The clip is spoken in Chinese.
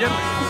烟